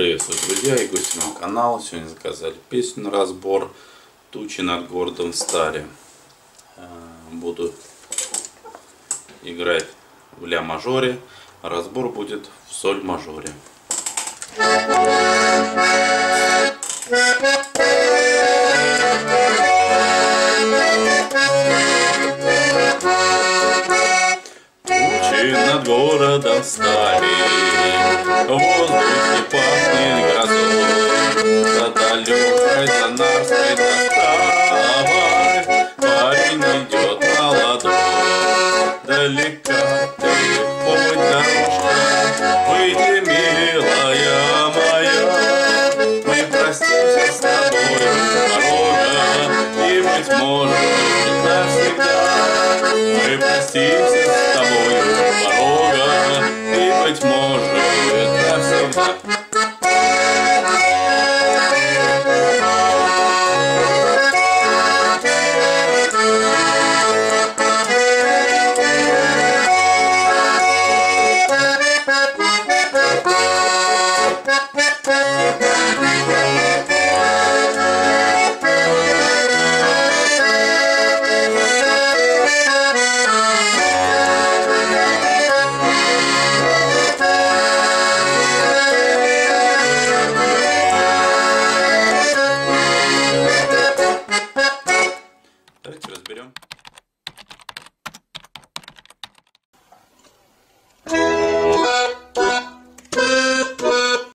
Приветствую, друзья и гости моего канала. Сегодня заказали песню на разбор «Тучи над городом Старе». Э, буду играть в ля мажоре, а разбор будет в соль мажоре. Тучи над городом стали, Далека, далеко дорожка, выйди, милая моя, мы простимся с тобой порога, и, быть может, навсегда мы простимся с тобой порога, и, быть может, навсегда.